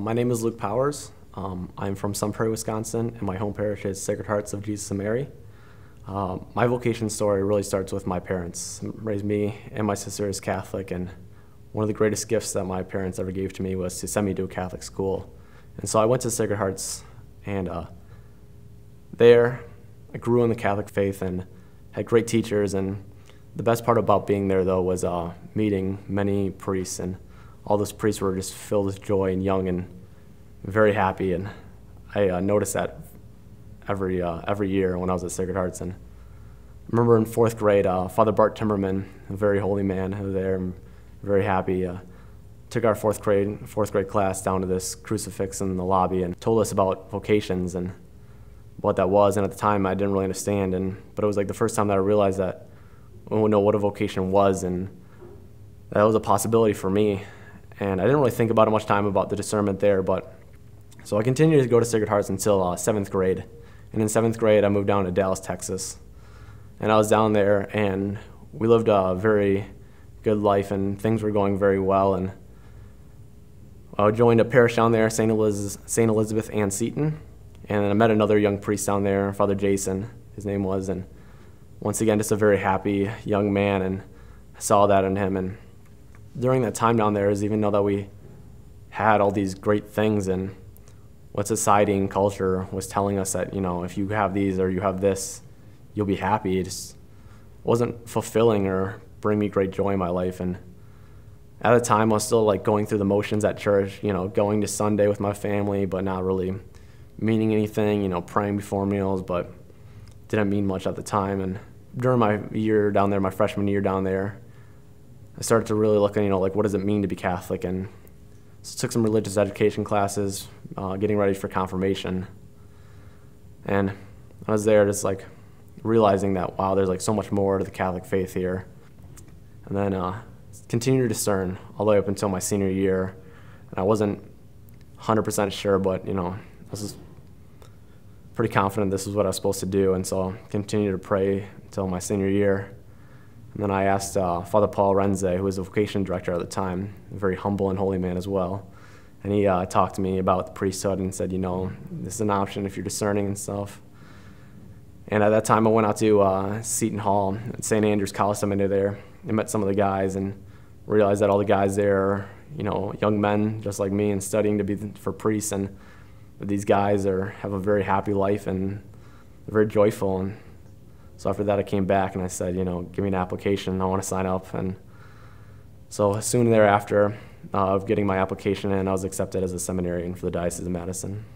My name is Luke Powers. Um, I'm from Sun Prairie, Wisconsin, and my home parish is Sacred Hearts of Jesus and Mary. Um, my vocation story really starts with my parents. Raised me and my sister as Catholic, and one of the greatest gifts that my parents ever gave to me was to send me to a Catholic school. And so I went to Sacred Hearts, and uh, there I grew in the Catholic faith and had great teachers. And the best part about being there, though, was uh, meeting many priests, and all those priests were just filled with joy and young and very happy. And I uh, noticed that every uh, every year when I was at Sacred Hearts. And I remember in fourth grade, uh, Father Bart Timmerman, a very holy man, who there, very happy. Uh, took our fourth grade fourth grade class down to this crucifix in the lobby and told us about vocations and what that was. And at the time, I didn't really understand. And but it was like the first time that I realized that I didn't know what a vocation was, and that was a possibility for me. And I didn't really think about it much time about the discernment there, but so I continued to go to Sacred Hearts until uh, seventh grade. And in seventh grade, I moved down to Dallas, Texas. And I was down there, and we lived a very good life, and things were going very well. And I joined a parish down there, St. St. Elizabeth Ann Seton. And I met another young priest down there, Father Jason, his name was. And once again, just a very happy young man, and I saw that in him. And during that time down there, is even though that we had all these great things and what society and culture was telling us that you know if you have these or you have this you'll be happy. It just wasn't fulfilling or bring me great joy in my life. And at the time i was still like going through the motions at church you know going to sunday with my family but not really meaning anything you know praying before meals but didn't mean much at the time. And during my year down there my freshman year down there i started to really look at you know like what does it mean to be catholic and took some religious education classes, uh, getting ready for confirmation. And I was there just like realizing that, wow, there's like so much more to the Catholic faith here. And then uh, continued to discern all the way up until my senior year. And I wasn't 100% sure, but you know, I was pretty confident this is what I was supposed to do. And so continued to pray until my senior year. And then I asked uh, Father Paul Renze, who was the vocation director at the time, a very humble and holy man as well. And he uh, talked to me about the priesthood and said, you know, this is an option if you're discerning and stuff. And at that time, I went out to uh, Seton Hall at St. Andrew's College Seminary there and met some of the guys and realized that all the guys there are, you know, young men just like me and studying to be for priests. And these guys are have a very happy life and very joyful. And so after that, I came back and I said, you know, give me an application. I want to sign up. And so soon thereafter uh, of getting my application in, I was accepted as a seminarian for the Diocese of Madison.